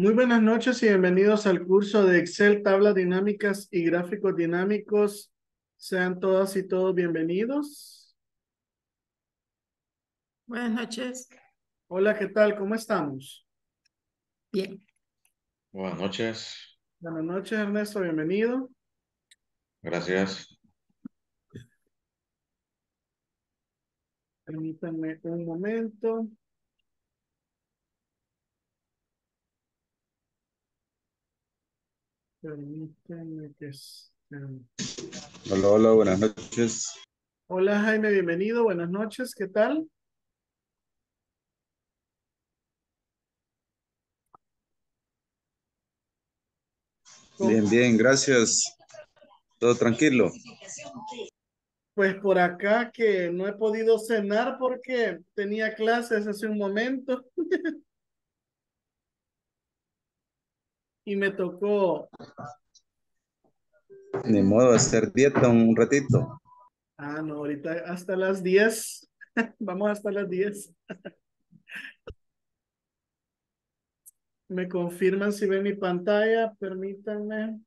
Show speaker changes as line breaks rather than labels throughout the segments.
Muy buenas noches y bienvenidos al curso de Excel, tablas dinámicas y gráficos dinámicos. Sean todas y todos bienvenidos.
Buenas noches.
Hola, ¿qué tal? ¿Cómo estamos?
Bien.
Buenas noches.
Buenas noches, Ernesto. Bienvenido.
Gracias.
Permítanme un momento. Permítanme que...
Hola, hola, buenas noches.
Hola, Jaime. Bienvenido. Buenas noches. ¿Qué tal?
Bien, bien, gracias. Todo tranquilo.
Pues por acá que no he podido cenar porque tenía clases hace un momento. Y me tocó,
Ni modo hacer dieta un ratito.
ah, no, ahorita hasta las 10. Vamos hasta las 10. Me confirman si ven mi pantalla, permítanme.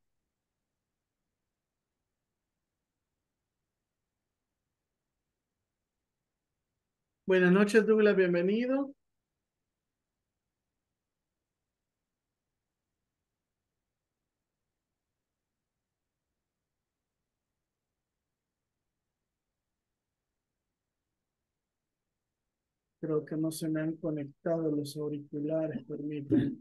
Buenas noches, Douglas, bienvenido. Creo que no se me han conectado los auriculares, permítanme.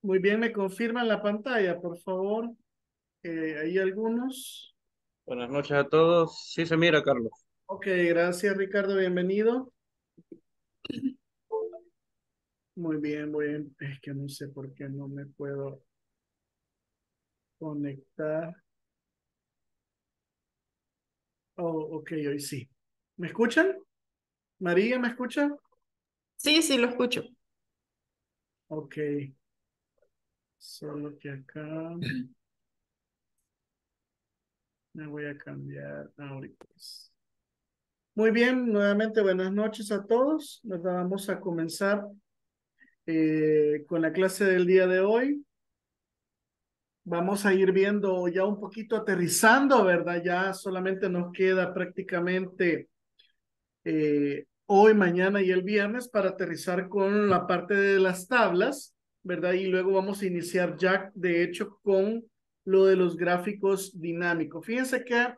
Muy bien, me confirman la pantalla, por favor. Eh, ¿hay algunos?
Buenas noches a todos. Sí se mira, Carlos.
Ok, gracias Ricardo, bienvenido. Muy bien, muy bien. Es que no sé por qué no me puedo conectar. Oh, ok, hoy sí. ¿Me escuchan? María, ¿me escucha?
Sí, sí, lo escucho.
Ok. Solo que acá me voy a cambiar ahorita. Muy bien, nuevamente buenas noches a todos. Nos vamos a comenzar eh, con la clase del día de hoy. Vamos a ir viendo ya un poquito aterrizando, ¿verdad? Ya solamente nos queda prácticamente eh, hoy, mañana y el viernes para aterrizar con la parte de las tablas, ¿verdad? Y luego vamos a iniciar ya, de hecho, con lo de los gráficos dinámicos. Fíjense que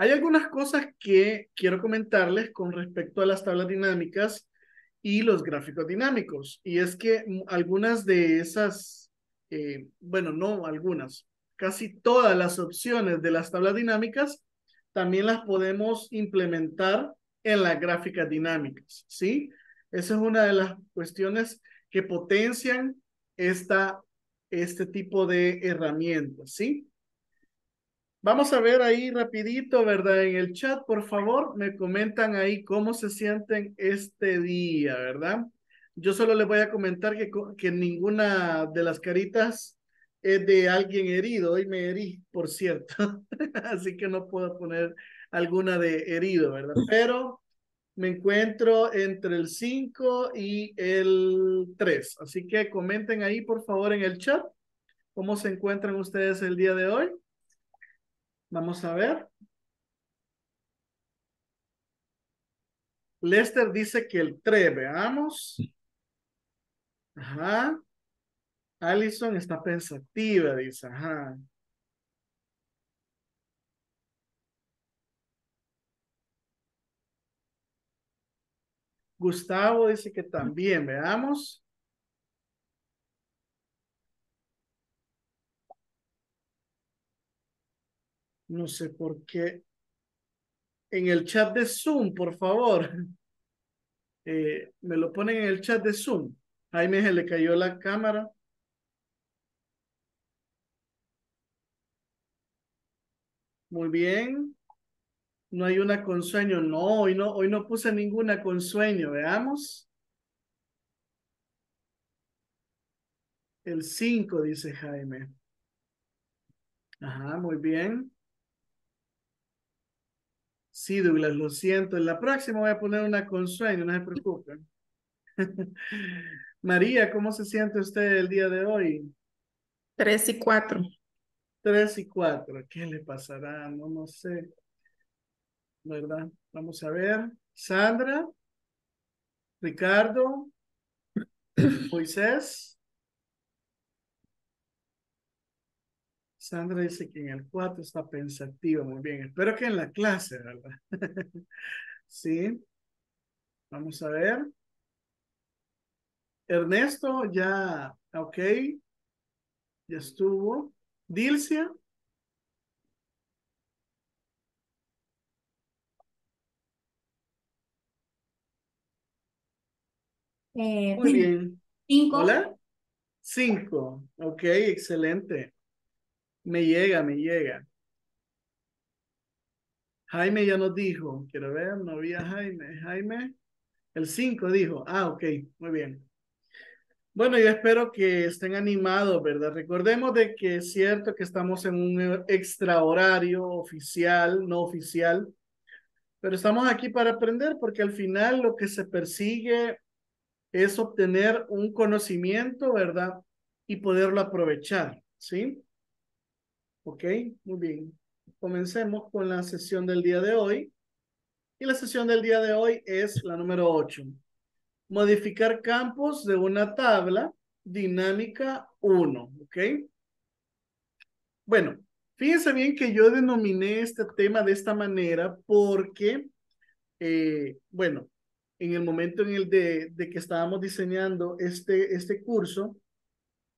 hay algunas cosas que quiero comentarles con respecto a las tablas dinámicas y los gráficos dinámicos. Y es que algunas de esas, eh, bueno, no algunas, casi todas las opciones de las tablas dinámicas también las podemos implementar en las gráficas dinámicas, ¿sí? Esa es una de las cuestiones que potencian esta, este tipo de herramientas, ¿sí? Vamos a ver ahí rapidito, ¿verdad? En el chat, por favor, me comentan ahí cómo se sienten este día, ¿verdad? Yo solo les voy a comentar que, que ninguna de las caritas es de alguien herido. Hoy me herí, por cierto. Así que no puedo poner alguna de herido, ¿verdad? Pero me encuentro entre el 5 y el 3. Así que comenten ahí, por favor, en el chat cómo se encuentran ustedes el día de hoy. Vamos a ver. Lester dice que el 3, veamos. Ajá. Allison está pensativa, dice, ajá. Gustavo dice que también, veamos. No sé por qué. En el chat de Zoom, por favor. Eh, me lo ponen en el chat de Zoom. Jaime se le cayó la cámara. Muy bien. No hay una con sueño. No, hoy no, hoy no puse ninguna con sueño. Veamos. El 5, dice Jaime. Ajá, muy bien. Sí, Douglas, lo siento. En la próxima voy a poner una constraint, no se preocupen. María, ¿cómo se siente usted el día de hoy?
Tres y cuatro.
Tres y cuatro. ¿Qué le pasará? No, no sé. ¿Verdad? Vamos a ver. Sandra. Ricardo. Moisés. Sandra dice que en el 4 está pensativa. Muy bien. Espero que en la clase, ¿verdad? sí. Vamos a ver. Ernesto, ya, ok. Ya estuvo. Dilcia.
Eh,
Muy bien.
Cinco.
Hola. Cinco. Ok, excelente. Me llega, me llega. Jaime ya nos dijo. Quiero ver, no había Jaime. Jaime. El cinco dijo. Ah, ok, muy bien. Bueno, yo espero que estén animados, ¿verdad? Recordemos de que es cierto que estamos en un extra horario oficial, no oficial, pero estamos aquí para aprender porque al final lo que se persigue es obtener un conocimiento, ¿verdad? Y poderlo aprovechar, ¿sí? Ok, muy bien. Comencemos con la sesión del día de hoy. Y la sesión del día de hoy es la número 8. Modificar campos de una tabla dinámica 1, ¿ok? Bueno, fíjense bien que yo denominé este tema de esta manera porque, eh, bueno, en el momento en el de, que estábamos diseñando este, este curso,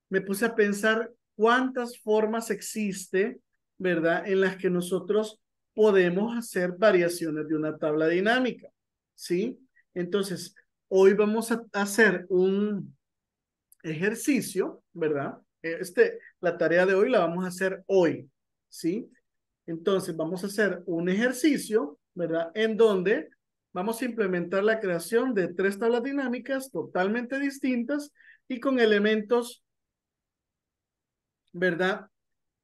me puse a pensar cuántas formas existe, ¿verdad? En las que nosotros podemos hacer variaciones de una tabla dinámica, ¿sí? Entonces, hoy vamos a hacer un ejercicio, ¿verdad? Este, la tarea de hoy la vamos a hacer hoy, ¿sí? Entonces, vamos a hacer un ejercicio, ¿verdad? En donde vamos a implementar la creación de tres tablas dinámicas totalmente distintas y con elementos, ¿verdad?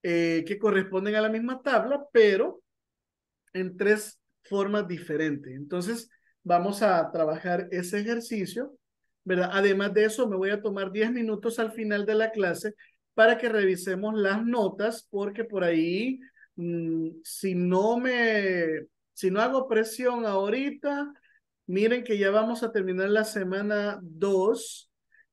Eh, que corresponden a la misma tabla, pero en tres formas diferentes. Entonces, vamos a trabajar ese ejercicio, ¿verdad? Además de eso, me voy a tomar 10 minutos al final de la clase para que revisemos las notas, porque por ahí, mmm, si no me, si no hago presión ahorita, miren que ya vamos a terminar la semana 2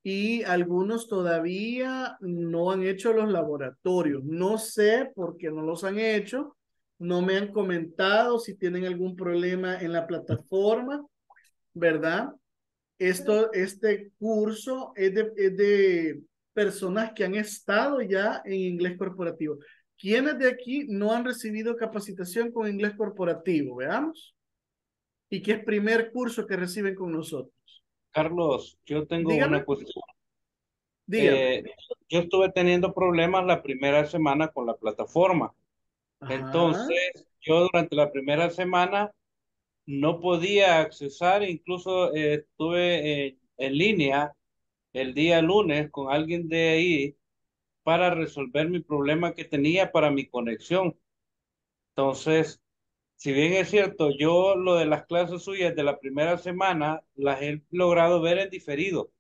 y algunos todavía no han hecho los laboratorios. No sé por qué no los han hecho. No me han comentado si tienen algún problema en la plataforma, ¿verdad? Esto, este curso es de, es de personas que han estado ya en inglés corporativo. ¿Quiénes de aquí no han recibido capacitación con inglés corporativo? Veamos. Y que es primer curso que reciben con nosotros.
Carlos, yo tengo
Dígame.
una cuestión. Eh, yo estuve teniendo problemas la primera semana con la plataforma.
Ajá.
Entonces, yo durante la primera semana no podía accesar, incluso eh, estuve eh, en línea el día lunes con alguien de ahí para resolver mi problema que tenía para mi conexión. Entonces, si bien es cierto, yo lo de las clases suyas de la primera semana las he logrado ver en diferido.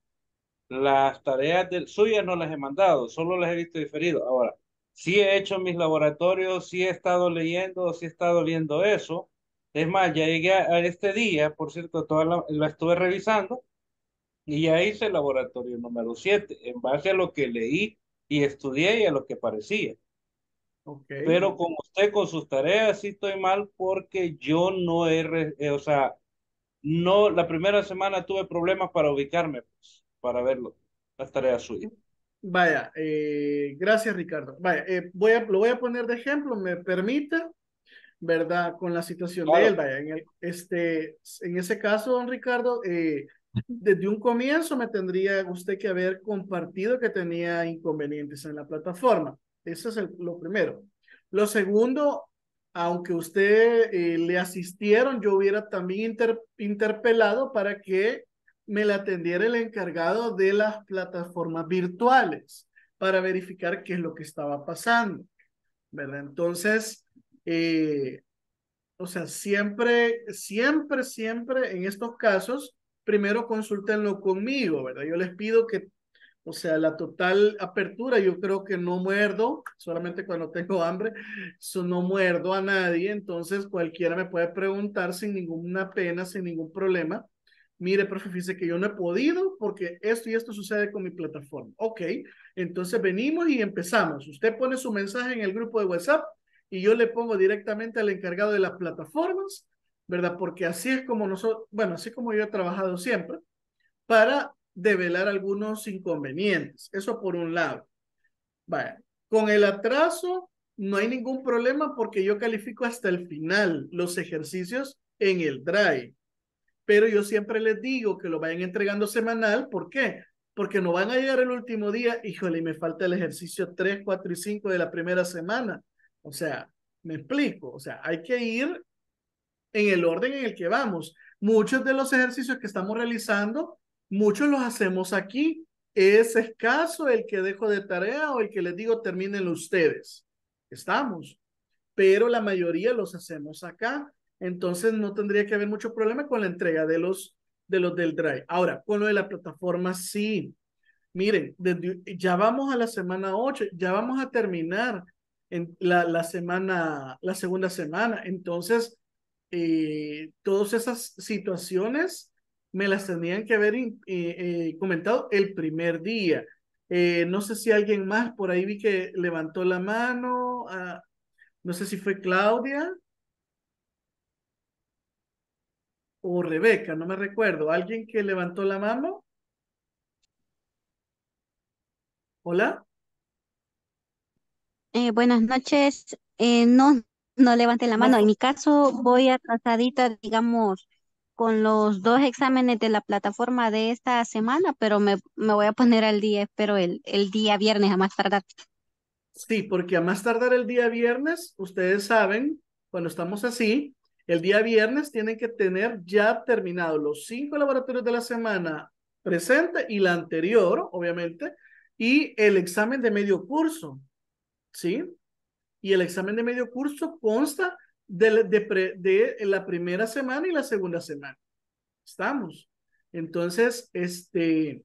Las tareas de, suyas no las he mandado, solo las he visto diferido. Ahora, sí he hecho mis laboratorios, sí he estado leyendo, sí he estado viendo eso. Es más, ya llegué a este día, por cierto, toda la, la estuve revisando y ya hice el laboratorio número 7 en base a lo que leí y estudié y a lo que parecía.
Ok.
Pero con usted, con sus tareas, sí estoy mal porque yo no he, eh, o sea, no, la primera semana tuve problemas para ubicarme, pues, para verlo, las tareas suyas.
Vaya, eh, gracias Ricardo. Vaya, eh, voy a, lo voy a poner de ejemplo, me permite, ¿verdad? Con la situación de
Claro.
él, vaya, en, el, este, en ese caso, don Ricardo, eh, desde un comienzo me tendría usted que haber compartido que tenía inconvenientes en la plataforma. Eso es lo primero. Lo segundo, aunque usted eh, le asistieron, yo hubiera también inter- interpelado para que me la atendiera el encargado de las plataformas virtuales. para verificar qué es lo que estaba pasando, ¿verdad? Entonces, eh, o sea, siempre, siempre, siempre en estos casos, primero consúltenlo conmigo, ¿verdad? Yo les pido que, o sea, la total apertura, yo creo que no muerdo, solamente cuando tengo hambre, so no muerdo a nadie, entonces cualquiera me puede preguntar sin ninguna pena, sin ningún problema. Mire, profe, fíjese que yo no he podido porque esto y esto sucede con mi plataforma. Ok, entonces venimos y empezamos. Usted pone su mensaje en el grupo de WhatsApp y yo le pongo directamente al encargado de las plataformas, ¿verdad? Porque así es como nosotros, bueno, así como yo he trabajado siempre, para develar algunos inconvenientes. Eso por un lado. Con el atraso no hay ningún problema porque yo califico hasta el final los ejercicios en el Drive. Pero yo siempre les digo que lo vayan entregando semanal. ¿Por qué? Porque no van a llegar el último día, híjole, me falta el ejercicio 3, 4 y 5 de la primera semana. O sea, me explico, o sea, hay que ir en el orden en el que vamos. Muchos de los ejercicios que estamos realizando, muchos los hacemos aquí. Es escaso el que dejo de tarea o el que les digo terminen ustedes. Estamos, pero la mayoría los hacemos acá. Entonces no tendría que haber mucho problema con la entrega de los, de los del Drive. Ahora, con lo de la plataforma, sí. Miren, ya vamos a la semana 8, ya vamos a terminar en la, la semana, la segunda semana. Entonces, eh, todas esas situaciones me las tenían que haber eh, eh, comentado el primer día. no sé si alguien más por ahí vi que levantó la mano. Ah, no sé si fue Claudia o Rebeca, no me recuerdo. ¿Alguien que levantó la mano? Hola.
Eh, buenas noches. Eh, no, no levanten la mano. En mi caso, voy atrasadita, digamos, con los dos exámenes de la plataforma de esta semana, pero me, me voy a poner al día, espero el, el día viernes a más tardar.
Sí, porque a más tardar el día viernes, ustedes saben, cuando estamos así, el día viernes tienen que tener ya terminados los cinco laboratorios de la semana presente y la anterior, obviamente, y el examen de medio curso. ¿sí? Y el examen de medio curso consta de, la primera semana y la segunda semana. Estamos. Entonces, este,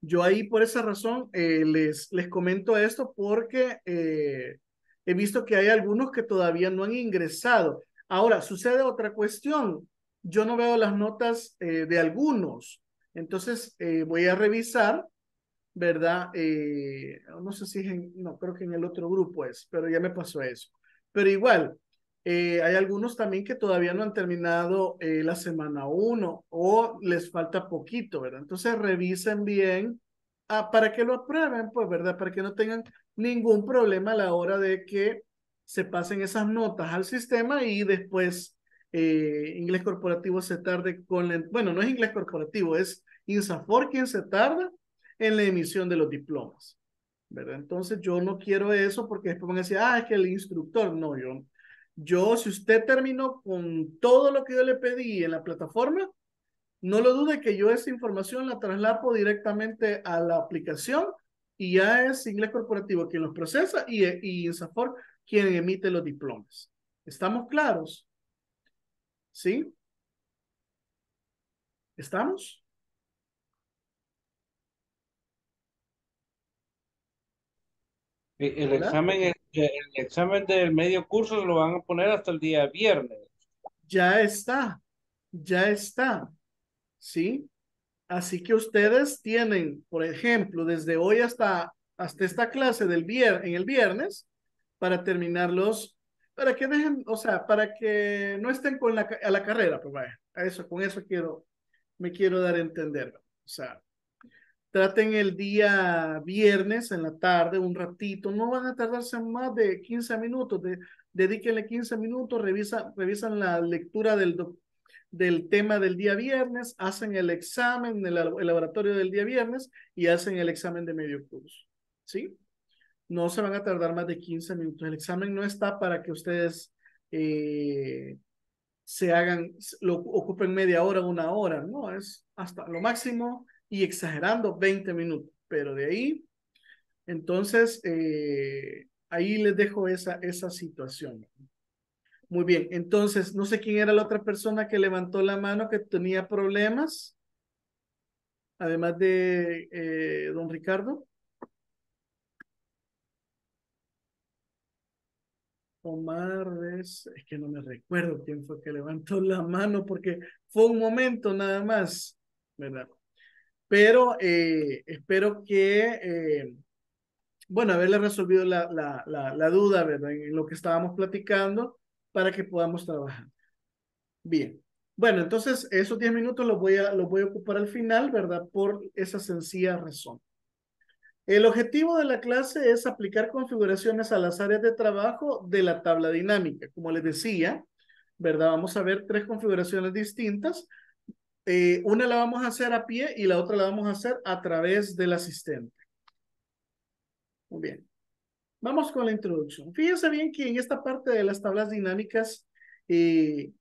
yo ahí por esa razón eh, les, les comento esto porque eh, he visto que hay algunos que todavía no han ingresado. Ahora, sucede otra cuestión. Yo no veo las notas eh, de algunos. Entonces, voy a revisar ¿verdad? No sé si en, no, creo que en el otro grupo es, pero ya me pasó eso. Pero igual, eh, hay algunos también que todavía no han terminado eh, la semana uno o les falta poquito, ¿verdad? Entonces revisen bien ah, para que lo aprueben, pues, ¿verdad? Para que no tengan ningún problema a la hora de que se pasen esas notas al sistema y después inglés corporativo se tarde con, bueno, no es inglés corporativo, es INSAFOR quien se tarda en la emisión de los diplomas. Entonces yo no quiero eso porque después van a decir, ah, es que el instructor, no, yo, yo, si usted terminó con todo lo que yo le pedí en la plataforma, no lo dude que yo esa información la traslapo directamente a la aplicación y ya es Inglés Corporativo quien los procesa y, y INSAFOR quien emite los diplomas. ¿Estamos claros? ¿Sí? ¿Estamos?
El examen, el examen del medio curso lo van a poner hasta el día viernes.
Ya está, ya está, ¿sí? Así que ustedes tienen, por ejemplo, desde hoy hasta, hasta esta clase del viernes, en el viernes, para terminarlos, para que dejen, o sea, para que no estén con la, a la carrera, pues vaya, a eso, con eso quiero, me quiero dar a entender, o sea, Traten el día viernes en la tarde, un ratito, no van a tardarse más de 15 minutos, de, dedíquenle 15 minutos, revisa, revisan la lectura del, del tema del día viernes, hacen el examen el, el laboratorio del día viernes y hacen el examen de medio curso. ¿Sí? No se van a tardar más de 15 minutos. El examen no está para que ustedes eh, se hagan, lo ocupen media hora, una hora, no, es hasta lo máximo y exagerando 20 minutos, pero de ahí Entonces, eh, ahí les dejo esa, esa situación. Muy bien, entonces, no sé quién era la otra persona que levantó la mano que tenía problemas, además de eh, don Ricardo. Omar es, es que no me recuerdo quién fue que levantó la mano porque fue un momento nada más, ¿verdad? Pero eh, espero que, eh, bueno, haberle resolvido la, la, la, la duda, ¿verdad? En lo que estábamos platicando para que podamos trabajar. Bien. Bueno, entonces esos 10 minutos los voy, a, los voy a ocupar al final, ¿verdad? Por esa sencilla razón. El objetivo de la clase es aplicar configuraciones a las áreas de trabajo de la tabla dinámica. Como les decía, ¿verdad? Vamos a ver tres configuraciones distintas. Eh, una la vamos a hacer a pie y la otra la vamos a hacer a través del asistente. Muy bien. Vamos con la introducción. Fíjense bien que en esta parte de las tablas dinámicas eh,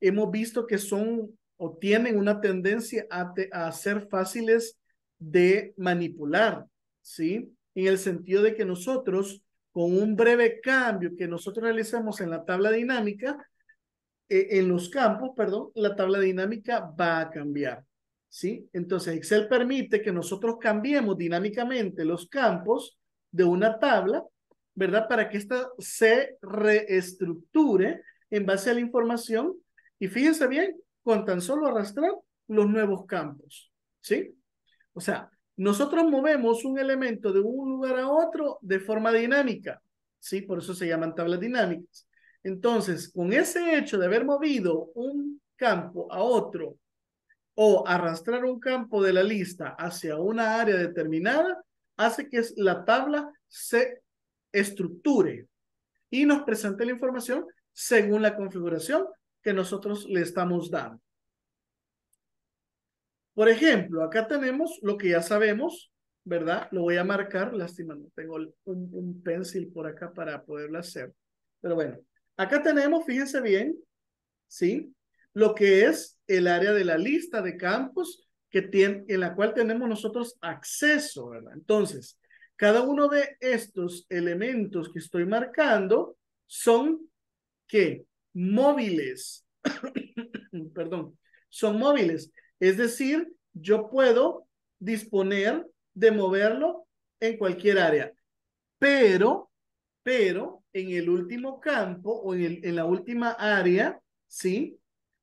hemos visto que son o tienen una tendencia a, a ser fáciles de manipular. ¿sí? En el sentido de que nosotros, con un breve cambio que nosotros realizamos en la tabla dinámica, eh, en los campos, perdón, la tabla dinámica va a cambiar, ¿sí? Entonces, Excel permite que nosotros cambiemos dinámicamente los campos de una tabla, ¿verdad? Para que ésta se reestructure en base a la información y fíjense bien, con tan solo arrastrar los nuevos campos, ¿sí? O sea, nosotros movemos un elemento de un lugar a otro de forma dinámica, ¿sí? Por eso se llaman tablas dinámicas. Entonces, con ese hecho de haber movido un campo a otro o arrastrar un campo de la lista hacia una área determinada, hace que la tabla se estructure y nos presente la información según la configuración que nosotros le estamos dando. Por ejemplo, acá tenemos lo que ya sabemos, ¿verdad? Lo voy a marcar, lástima, no tengo un, un pencil por acá para poderlo hacer. Pero bueno, acá tenemos, fíjense bien, ¿sí? Lo que es el área de la lista de campos que tiene, en la cual tenemos nosotros acceso, ¿verdad? Entonces, cada uno de estos elementos que estoy marcando son, ¿qué? Móviles. Perdón, son móviles. Es decir, yo puedo disponer de moverlo en cualquier área. Pero, pero en el último campo o en, en la última área, ¿sí?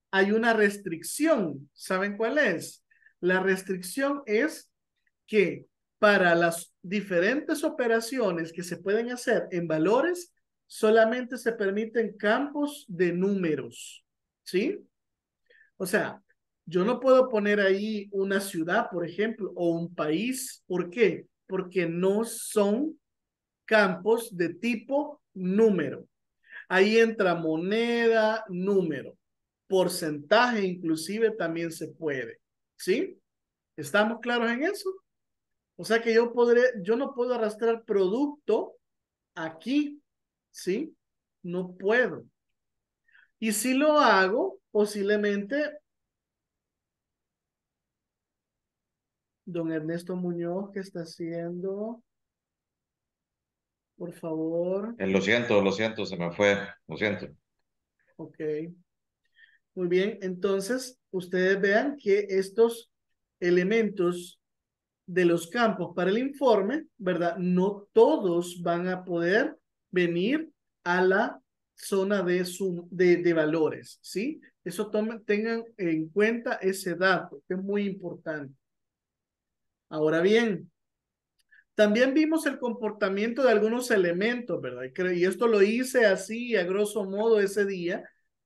Hay una restricción. ¿Saben cuál es? La restricción es que para las diferentes operaciones que se pueden hacer en valores, solamente se permiten campos de números. ¿Sí? O sea, yo no puedo poner ahí una ciudad, por ejemplo, o un país. ¿Por qué? Porque no son campos de tipo número. Ahí entra moneda, número. Porcentaje inclusive también se puede. ¿Sí? ¿Estamos claros en eso? O sea que yo podré, yo no puedo arrastrar producto aquí, ¿sí? No puedo. Y si lo hago, posiblemente Don Ernesto Muñoz, ¿qué está haciendo? Por favor.
Eh, lo siento, lo siento, se me fue, lo siento.
Ok. Muy bien, entonces ustedes vean que estos elementos de los campos para el informe, ¿verdad? No todos van a poder venir a la zona de, su, de, de valores, ¿sí? Eso tomen, tengan en cuenta ese dato, que es muy importante. Ahora bien, también vimos el comportamiento de algunos elementos, ¿verdad? Y esto lo hice así, a grosso modo, ese día,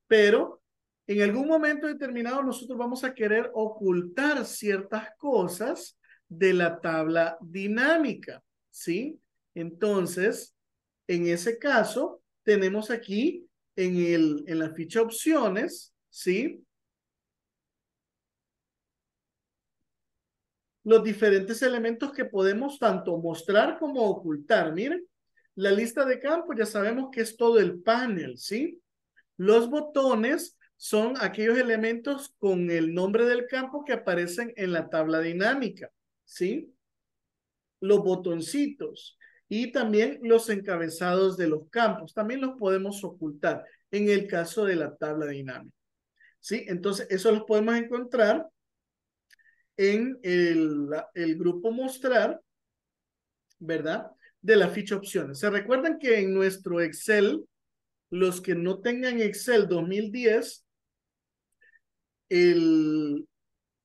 pero en algún momento determinado nosotros vamos a querer ocultar ciertas cosas de la tabla dinámica, ¿sí? Entonces, en ese caso, tenemos aquí en, el, en la ficha opciones, ¿sí? Los diferentes elementos que podemos tanto mostrar como ocultar. Miren, la lista de campos ya sabemos que es todo el panel, ¿sí? Los botones son aquellos elementos con el nombre del campo que aparecen en la tabla dinámica, ¿sí? Los botoncitos. Y también los encabezados de los campos, también los podemos ocultar en el caso de la tabla dinámica. ¿Sí? Entonces, eso los podemos encontrar en el, el grupo mostrar, ¿verdad? De la ficha opciones. ¿Se recuerdan que en nuestro Excel, los que no tengan Excel 2010, el,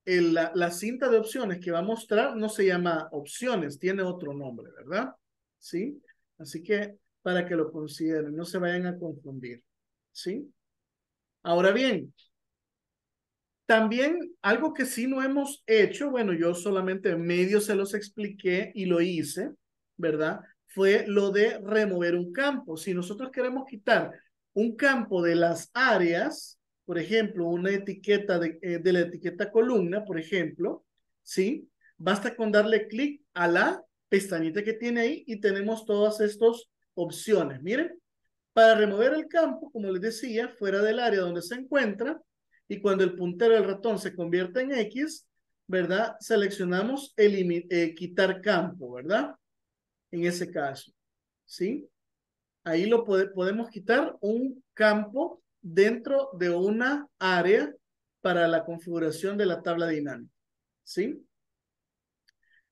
el, la, la cinta de opciones que va a mostrar no se llama opciones, tiene otro nombre, ¿verdad? ¿Sí? Así que para que lo consideren, no se vayan a confundir, ¿sí? Ahora bien, también algo que sí no hemos hecho, bueno, yo solamente medio se los expliqué y lo hice, ¿verdad? Fue lo de remover un campo. Si nosotros queremos quitar un campo de las áreas, por ejemplo, una etiqueta de, eh, de la etiqueta columna, por ejemplo, ¿sí? Basta con darle clic a la pestañita que tiene ahí y tenemos todas estas opciones. Miren, para remover el campo, como les decía, fuera del área donde se encuentra, y cuando el puntero del ratón se convierte en X, ¿verdad? Seleccionamos eh, quitar campo, ¿verdad? En ese caso, ¿sí? Ahí lo podemos quitar un campo dentro de una área para la configuración de la tabla dinámica, ¿sí?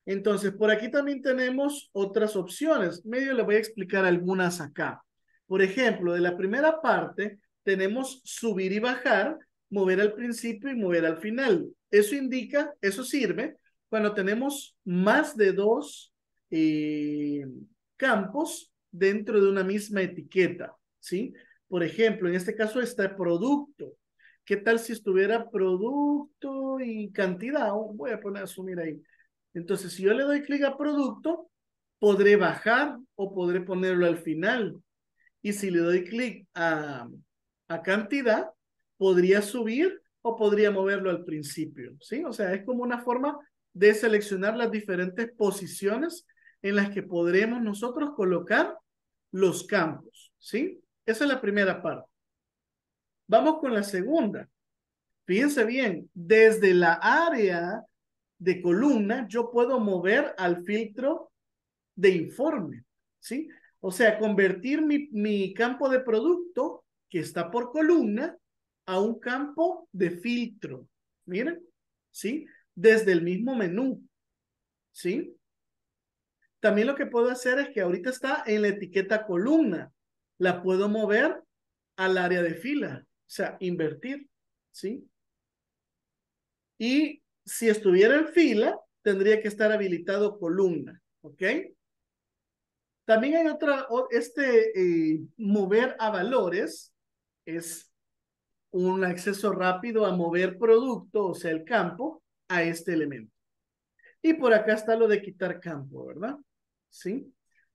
Entonces, por aquí también tenemos otras opciones. Medio le voy a explicar algunas acá. Por ejemplo, de la primera parte tenemos subir y bajar, mover al principio y mover al final. Eso indica, eso sirve cuando tenemos más de dos eh, campos dentro de una misma etiqueta, ¿sí? Por ejemplo, en este caso está producto. ¿Qué tal si estuviera producto y cantidad? Oh, voy a poner asumir ahí. Entonces, si yo le doy clic a producto, podré bajar o podré ponerlo al final. Y si le doy clic a, a cantidad, podría subir o podría moverlo al principio, ¿sí? O sea, es como una forma de seleccionar las diferentes posiciones en las que podremos nosotros colocar los campos, ¿sí? Esa es la primera parte. Vamos con la segunda. Fíjense bien, desde la área de columna yo puedo mover al filtro de informe, ¿sí? O sea, convertir mi, mi campo de producto que está por columna a un campo de filtro. Miren, ¿sí? Desde el mismo menú, ¿sí? También lo que puedo hacer es que ahorita está en la etiqueta columna. La puedo mover al área de fila, o sea, invertir, ¿sí? Y si estuviera en fila, tendría que estar habilitado columna, ¿ok? También hay otra, este eh, mover a valores es un acceso rápido a mover producto, o sea, el campo, a este elemento. Y por acá está lo de quitar campo, ¿verdad? ¿Sí?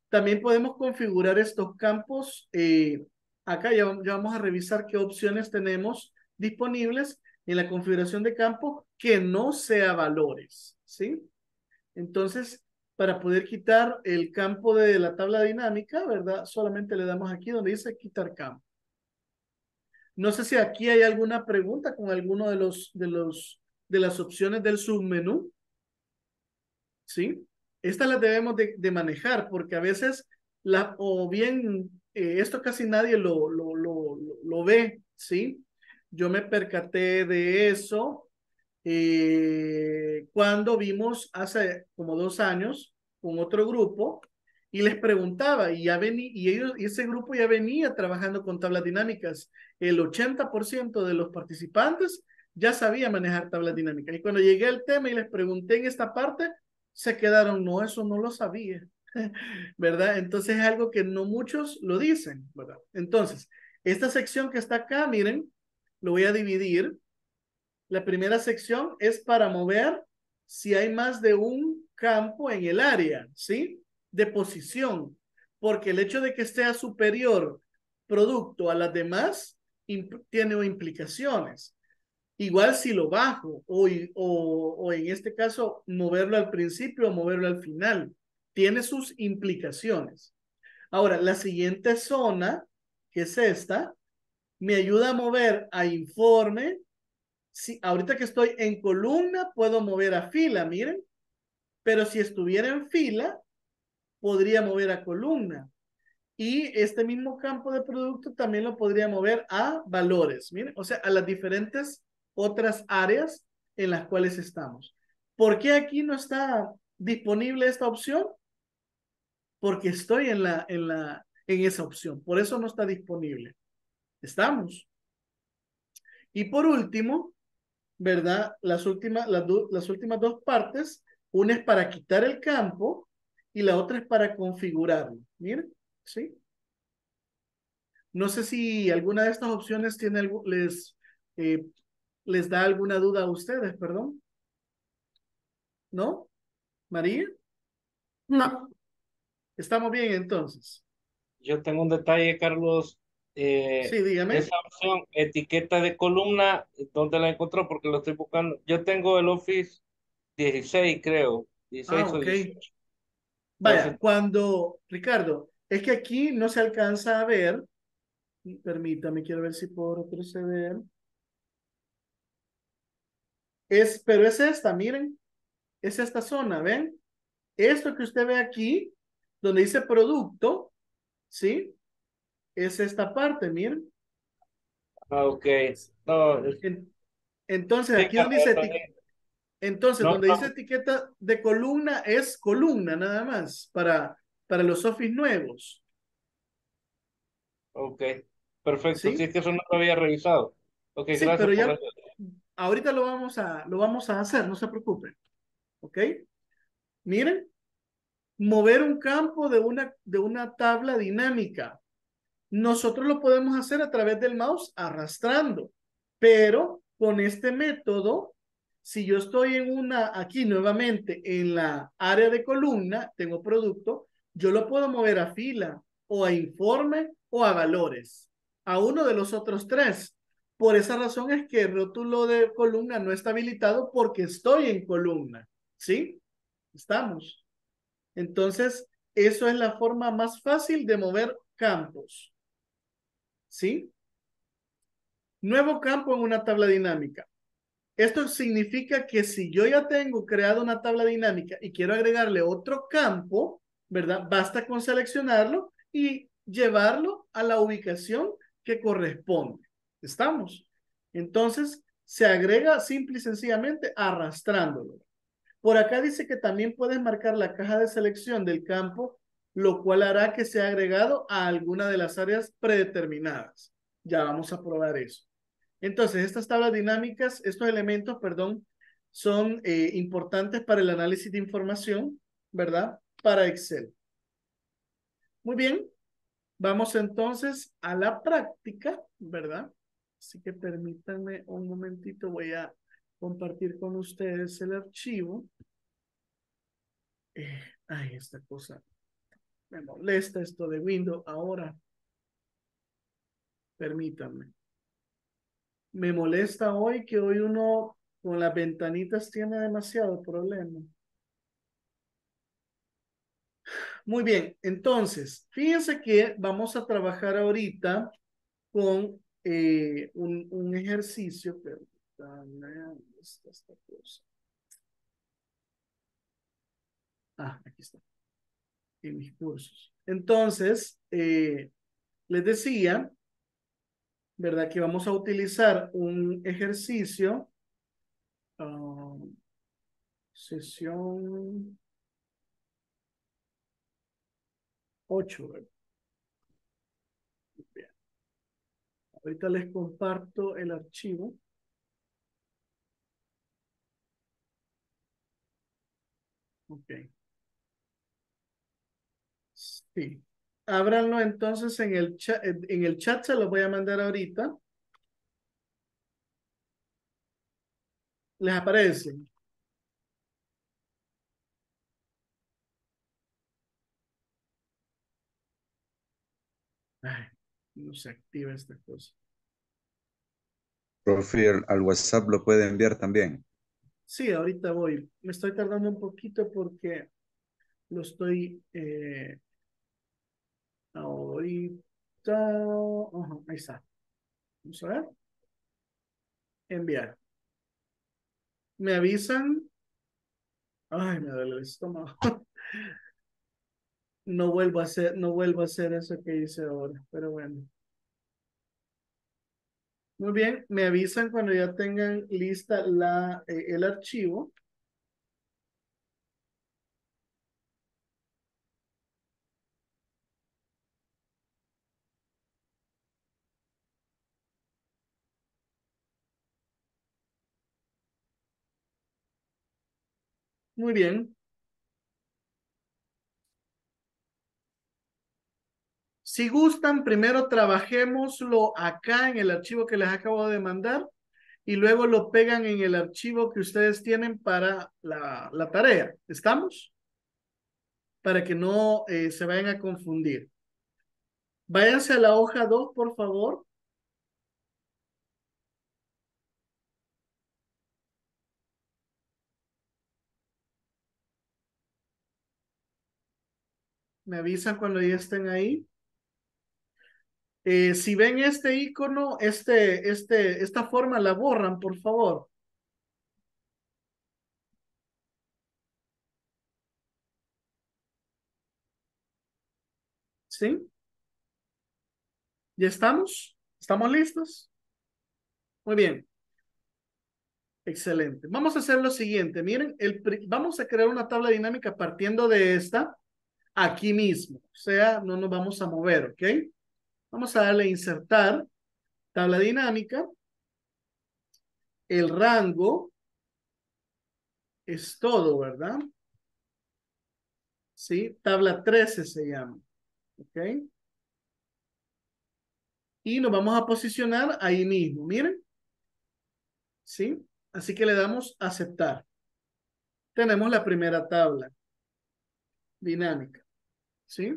También podemos configurar estos campos. Eh, acá ya, ya vamos a revisar qué opciones tenemos disponibles en la configuración de campo que no sea valores, ¿sí? Entonces, para poder quitar el campo de la tabla dinámica, ¿verdad? Solamente le damos aquí donde dice quitar campo. No sé si aquí hay alguna pregunta con alguno de los de los de las opciones del submenú. ¿Sí? Estas las debemos de, manejar porque a veces la o bien eh, esto casi nadie lo, lo, lo, lo, ve, ¿sí? Yo me percaté de eso eh, cuando vimos hace como dos años con otro grupo y les preguntaba y ya venía, y ellos y ese grupo ya venía trabajando con tablas dinámicas. El 80% de los participantes ya sabía manejar tablas dinámicas. Y cuando llegué al tema y les pregunté en esta parte, se quedaron, no, eso no lo sabía. ¿Verdad? Entonces es algo que no muchos lo dicen, ¿verdad? Entonces, esta sección que está acá, miren, lo voy a dividir. La primera sección es para mover si hay más de un campo en el área, ¿sí? De posición, porque el hecho de que esté superior producto a las demás tiene implicaciones. Igual si lo bajo o, o, o en este caso moverlo al principio o moverlo al final, tiene sus implicaciones. Ahora, la siguiente zona, que es esta, me ayuda a mover a informe. Si, ahorita que estoy en columna, puedo mover a fila, miren. Pero si estuviera en fila, podría mover a columna. Y este mismo campo de producto también lo podría mover a valores, miren, o sea, a las diferentes otras áreas en las cuales estamos. ¿Por qué aquí no está disponible esta opción? Porque estoy en la, en la, en esa opción. Por eso no está disponible. Estamos. Y por último, ¿verdad? Las últimas, las, las últimas dos partes, una es para quitar el campo y la otra es para configurarlo. Miren, ¿sí? No sé si alguna de estas opciones tiene, les, eh, les da alguna duda a ustedes, perdón. ¿No? ¿María?
No.
Estamos bien entonces.
Yo tengo un detalle, Carlos. Eh,
sí, dígame.
Esa opción, etiqueta de columna, ¿dónde la encontró? Porque lo estoy buscando. Yo tengo el Office 16, creo. 16
ah,
o
ok.
18.
Vaya, cuando, Ricardo, es que aquí no se alcanza a ver. Permítame, quiero ver si puedo retroceder. Es, pero es esta, miren. Es esta zona, ¿ven? Esto que usted ve aquí, donde dice producto, ¿sí? Es esta parte, miren.
Ah, ok. No, es-
En- entonces, aquí donde dice, entonces,
No,
donde
no.
dice etiqueta de columna, es columna nada más, para, para los Office nuevos.
Ok, perfecto.
¿Sí?
Sí, es que eso no lo había revisado. Ok,
Sí,
gracias
pero
por
ya-
eso.
Ahorita lo vamos a, lo vamos a hacer, no se preocupen. ¿Ok? Miren, mover un campo de una, de una tabla dinámica. Nosotros lo podemos hacer a través del mouse arrastrando, pero con este método, si yo estoy en una, aquí nuevamente en la área de columna, tengo producto, yo lo puedo mover a fila o a informe o a valores, a uno de los otros tres. Por esa razón es que el rótulo de columna no está habilitado porque estoy en columna, ¿sí? Estamos. Entonces, eso es la forma más fácil de mover campos. ¿Sí? Nuevo campo en una tabla dinámica. Esto significa que si yo ya tengo creado una tabla dinámica y quiero agregarle otro campo, ¿verdad? Basta con seleccionarlo y llevarlo a la ubicación que corresponde. ¿Estamos? Entonces, se agrega simple y sencillamente arrastrándolo. Por acá dice que también puedes marcar la caja de selección del campo, lo cual hará que sea agregado a alguna de las áreas predeterminadas. Ya vamos a probar eso. Entonces, estas tablas dinámicas, estos elementos, perdón, son eh, importantes para el análisis de información, ¿verdad? Para Excel. Muy bien. Vamos entonces a la práctica, ¿verdad? Así que permítanme un momentito, voy a compartir con ustedes el archivo. Eh, ay, esta cosa. Me molesta esto de Windows ahora. Permítanme. Me molesta hoy que hoy uno con las ventanitas tiene demasiado problema. Muy bien, entonces, fíjense que vamos a trabajar ahorita con eh, un, ejercicio. Permítanme, ¿dónde está esta cosa? Ah, aquí está. En mis cursos. Entonces, eh, les decía, ¿verdad? Que vamos a utilizar un ejercicio. ah, sesión 8, ¿verdad? Bien. Ahorita les comparto el archivo. Ok. Sí. Ábranlo entonces en el chat, en el chat se los voy a mandar ahorita. ¿Les aparece? Ay, no se activa esta cosa.
Profe, al- al WhatsApp lo puede enviar también.
Sí, ahorita voy. Me estoy tardando un poquito porque lo estoy eh, ahorita. Ajá, ahí está. Vamos a ver. Enviar. ¿Me avisan? Ay, me duele el estómago. no vuelvo a hacer, no vuelvo a hacer eso que hice ahora, pero bueno. Muy bien, me avisan cuando ya tengan lista la, eh, el archivo. Muy bien. Si gustan, primero trabajémoslo acá en el archivo que les acabo de mandar y luego lo pegan en el archivo que ustedes tienen para la, la tarea. ¿Estamos? Para que no eh, se vayan a confundir. Váyanse a la hoja 2, por favor. Me avisan cuando ya estén ahí. Eh, si ven este icono, este, este, esta forma la borran, por favor. ¿Sí? ¿Ya estamos? ¿Estamos listos? Muy bien. Excelente. Vamos a hacer lo siguiente. Miren, el, vamos a crear una tabla dinámica partiendo de esta aquí mismo. O sea, no nos vamos a mover, ¿ok? Vamos a darle a insertar, tabla dinámica, el rango es todo, ¿verdad? Sí, tabla 13 se llama, ¿ok? Y nos vamos a posicionar ahí mismo, miren. ¿Sí? Así que le damos aceptar. Tenemos la primera tabla dinámica. ¿Sí?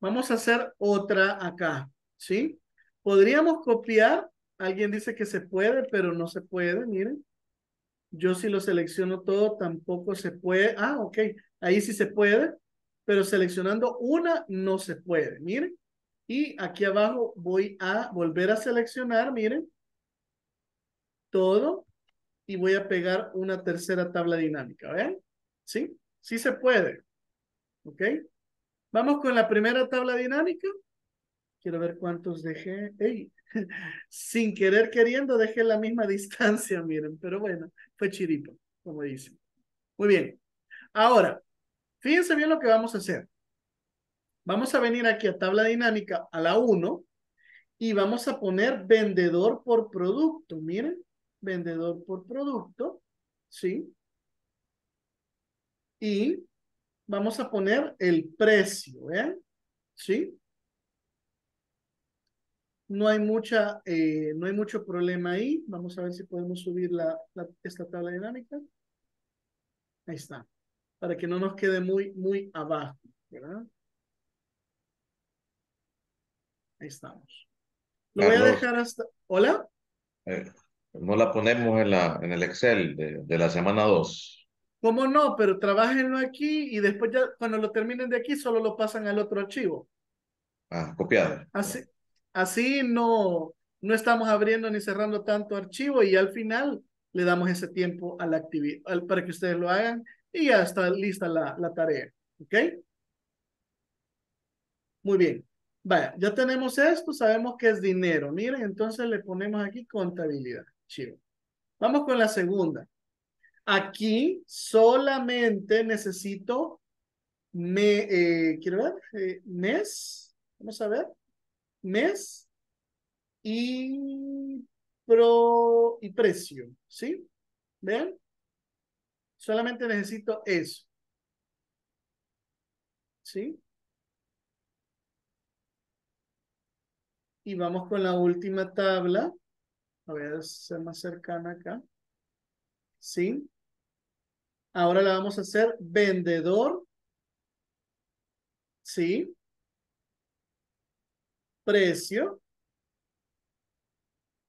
Vamos a hacer otra acá, ¿sí? Podríamos copiar, alguien dice que se puede, pero no se puede, miren. Yo si lo selecciono todo, tampoco se puede. Ah, ok, ahí sí se puede, pero seleccionando una no se puede, miren. Y aquí abajo voy a volver a seleccionar, miren, todo, y voy a pegar una tercera tabla dinámica, ¿ven? ¿Sí? Sí se puede, ¿ok? Vamos con la primera tabla dinámica. Quiero ver cuántos dejé. Ey, sin querer queriendo dejé la misma distancia, miren, pero bueno, fue chiripo, como dicen. Muy bien. Ahora, fíjense bien lo que vamos a hacer. Vamos a venir aquí a tabla dinámica a la 1 y vamos a poner vendedor por producto. Miren, vendedor por producto. ¿Sí? Y vamos a poner el precio, ¿eh? ¿Sí? No hay mucha, eh, no hay mucho problema ahí. Vamos a ver si podemos subir la, esta tabla dinámica. Ahí está. Para que no nos quede muy, muy abajo, ¿verdad? Ahí estamos. Lo voy a dejar hasta... ¿Hola?
Eh, no la ponemos en, la, en el Excel de, de la semana 2.
¿Cómo no? Pero trabajenlo aquí y después ya cuando lo terminen de aquí solo lo pasan al otro archivo.
Ah, copiado.
Así, así no, no estamos abriendo ni cerrando tanto archivo y al final le damos ese tiempo a la actividad para que ustedes lo hagan y ya está lista la, la tarea. ¿Ok? Muy bien. Vaya, ya tenemos esto, sabemos que es dinero. Miren, entonces le ponemos aquí contabilidad. Chido. Vamos con la segunda. Aquí solamente necesito me, eh, quiero ver, eh, mes, vamos a ver, mes y pro y precio, ¿sí? ¿Ven? Solamente necesito eso. ¿Sí? Y vamos con la última tabla. A ver, ser más cercana acá. ¿Sí? Ahora la vamos a hacer vendedor. ¿Sí? Precio.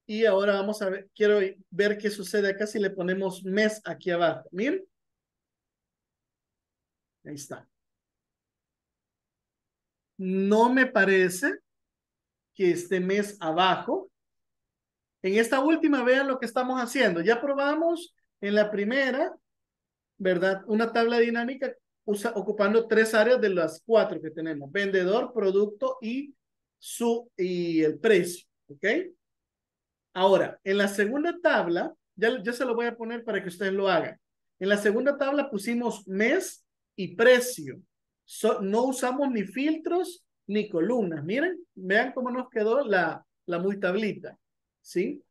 Y ahora vamos a ver, quiero ver qué sucede acá si le ponemos mes aquí abajo. Miren. Ahí está. No me parece que este mes abajo. En esta última, vean lo que estamos haciendo. Ya probamos en la primera, ¿verdad? Una tabla dinámica usa, ocupando tres áreas de las cuatro que tenemos. Vendedor, producto y, su, y el precio. ¿Ok? Ahora, en la segunda tabla, ya, ya se lo voy a poner para que ustedes lo hagan. En la segunda tabla pusimos mes y precio. no usamos ni filtros ni columnas. Miren, vean cómo nos quedó la, la muy tablita. ¿Sí?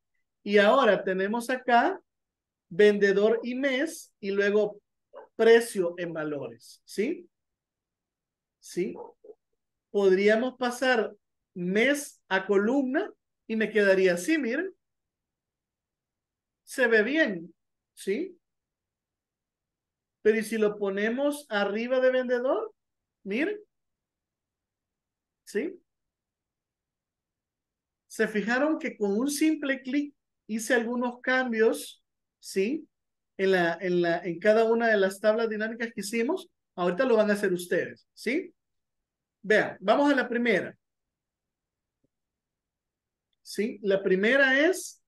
Y ahora tenemos acá vendedor y mes y luego precio en valores. ¿Sí? ¿Sí? Podríamos pasar mes a columna y me quedaría así, miren. Se ve bien, ¿sí? Pero ¿y si lo ponemos arriba de vendedor? Miren. ¿Sí? Se fijaron que con un simple clic hice algunos cambios, ¿sí? En, la, en, la, en cada una de las tablas dinámicas que hicimos. Ahorita lo van a hacer ustedes, ¿sí? Vean, vamos a la primera. ¿sí? La primera es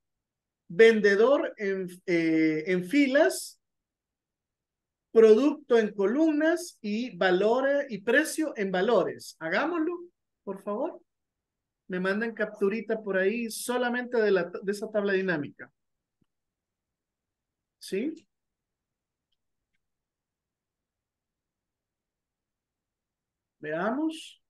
vendedor en, eh, en filas, producto en columnas y valores y precio en valores. Hagámoslo, por favor. Me mandan capturita por ahí solamente de, la, de esa tabla dinámica. ¿Sí? Veamos.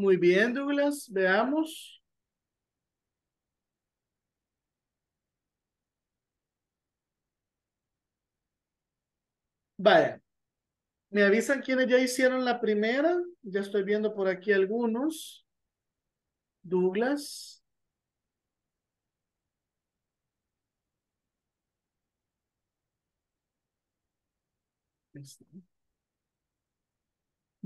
Muy bien, Douglas. Veamos. Vaya. ¿Me avisan quiénes ya hicieron la primera? Ya estoy viendo por aquí algunos. Douglas.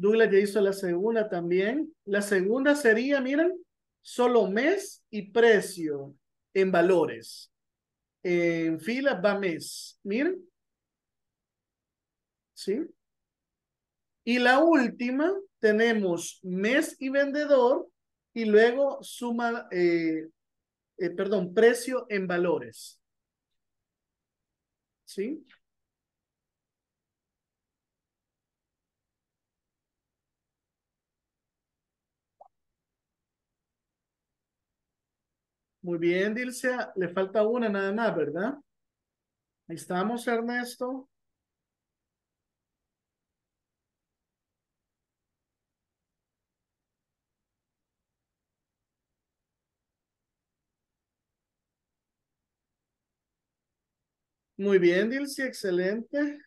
Douglas ya hizo la segunda también. La segunda sería, miren, solo mes y precio en valores. En fila va mes. Miren. ¿Sí? Y la última, tenemos mes y vendedor y luego suma, eh, eh, perdón, precio en valores. ¿Sí? Muy bien, Dilcia. Le falta una nada más, ¿verdad? Ahí estamos, Ernesto. Muy bien, Dilcia, excelente.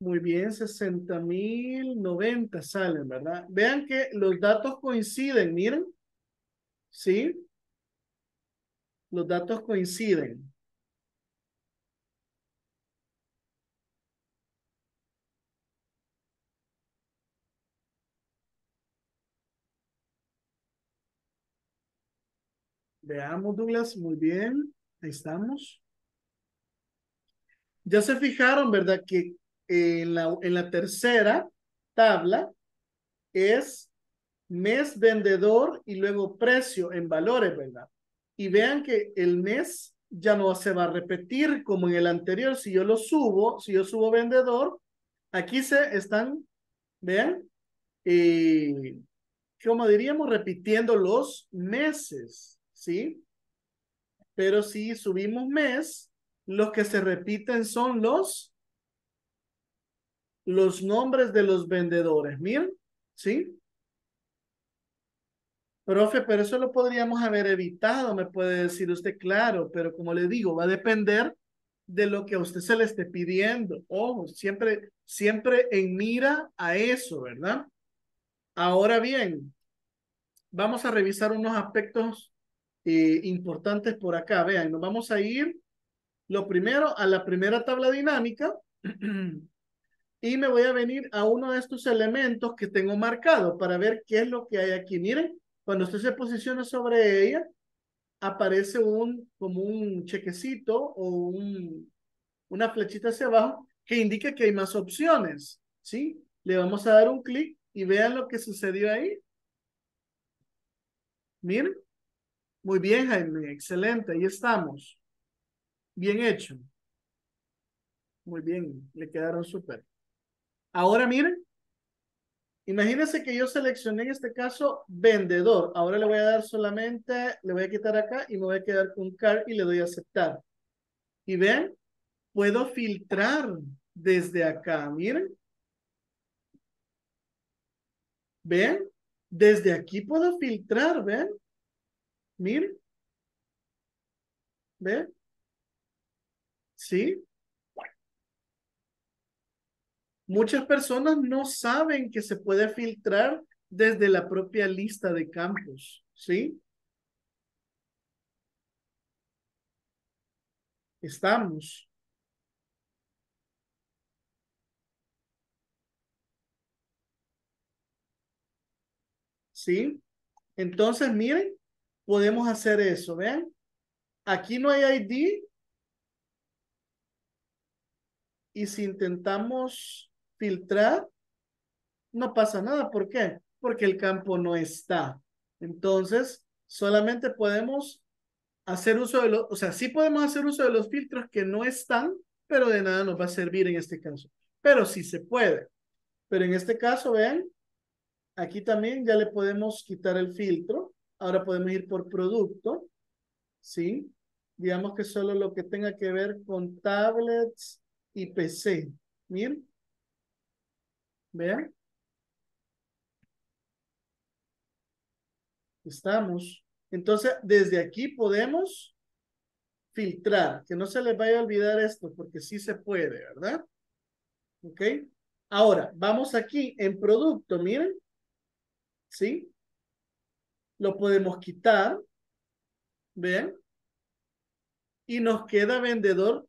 Muy bien, 60 mil 90 salen, ¿verdad? Vean que los datos coinciden, miren. ¿Sí? Los datos coinciden. Veamos, Douglas, muy bien. Ahí estamos. Ya se fijaron, ¿verdad? Que en la, en la tercera tabla es mes vendedor y luego precio en valores, ¿verdad? Y vean que el mes ya no se va a repetir como en el anterior. Si yo lo subo, si yo subo vendedor, aquí se están, vean, eh, como diríamos, repitiendo los meses, ¿sí? Pero si subimos mes, los que se repiten son los los nombres de los vendedores. Miren, ¿sí? Profe, pero eso lo podríamos haber evitado, me puede decir usted, claro, pero como le digo, va a depender de lo que a usted se le esté pidiendo. Ojo, siempre, siempre en mira a eso, ¿verdad? Ahora bien, vamos a revisar unos aspectos eh, importantes por acá. Vean, nos vamos a ir lo primero a la primera tabla dinámica y me voy a venir a uno de estos elementos que tengo marcado para ver qué es lo que hay aquí. Miren, cuando usted se posiciona sobre ella, aparece un, como un chequecito o un, una flechita hacia abajo que indica que hay más opciones, ¿sí? Le vamos a dar un clic y vean lo que sucedió ahí. Miren. Muy bien, Jaime. Excelente. Ahí estamos. Bien hecho. Muy bien. Le quedaron súper. Ahora miren. Imagínense que yo seleccioné en este caso vendedor. Ahora le voy a dar solamente, le voy a quitar acá y me voy a quedar con car y le doy a aceptar. Y ven, puedo filtrar desde acá. Miren. ¿Ven? Desde aquí puedo filtrar, ¿ven? Miren. ¿Ven? ¿Sí? Muchas personas no saben que se puede filtrar desde la propia lista de campos, ¿sí? Estamos. ¿Sí? Entonces, miren, podemos hacer eso, ¿vean? Aquí no hay ID. Y si intentamos filtrar, no pasa nada. ¿Por qué? Porque el campo no está. Entonces, solamente podemos hacer uso de los, o sea, sí podemos hacer uso de los filtros que no están, pero de nada nos va a servir en este caso. Pero sí se puede. Pero en este caso, vean, aquí también ya le podemos quitar el filtro. Ahora podemos ir por producto, ¿sí? Digamos que solo lo que tenga que ver con tablets y PC. Miren. Vean. Estamos. Entonces, desde aquí podemos filtrar. Que no se les vaya a olvidar esto, porque sí se puede, ¿verdad? ¿Ok? Ahora, vamos aquí en producto, miren. ¿Sí? Lo podemos quitar. ¿Ven? Y nos queda vendedor